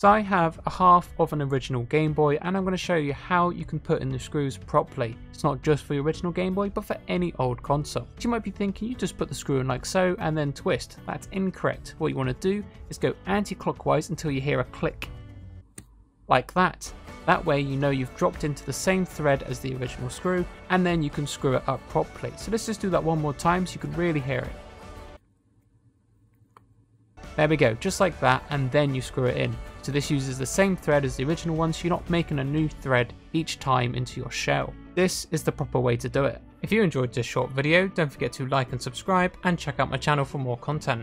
So I have a half of an original Game Boy and I'm going to show you how you can put in the screws properly. It's not just for the original Game Boy but for any old console. You might be thinking you just put the screw in like so and then twist. That's incorrect. What you want to do is go anti-clockwise until you hear a click. Like that. That way you know you've dropped into the same thread as the original screw and then you can screw it up properly. So let's just do that one more time so you can really hear it. There we go, just like that, and then you screw it in. So this uses the same thread as the original one, so you're not making a new thread each time into your shell. This is the proper way to do it. If you enjoyed this short video, don't forget to like and subscribe, and check out my channel for more content.